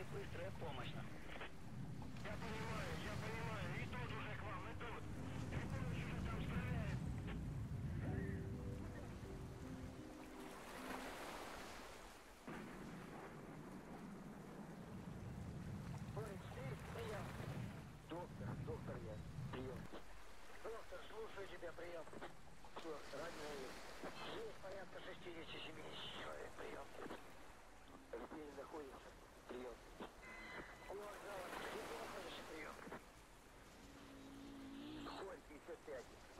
и быстрая помощь нам. Я понимаю, я понимаю. И тут уже к вам идут. И помощь уже там стреляет. Прием. Доктор, доктор я. Прием. Доктор, слушаю тебя, прием. Все, раненые. Здесь порядка 60-70 человек. Прием. Где они находятся?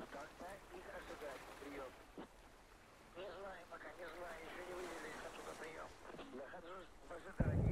Когда их ожидать? Прием. Не знаю пока, не знаю, еще не вывели из отсюда прием. Нахожусь в ожидании.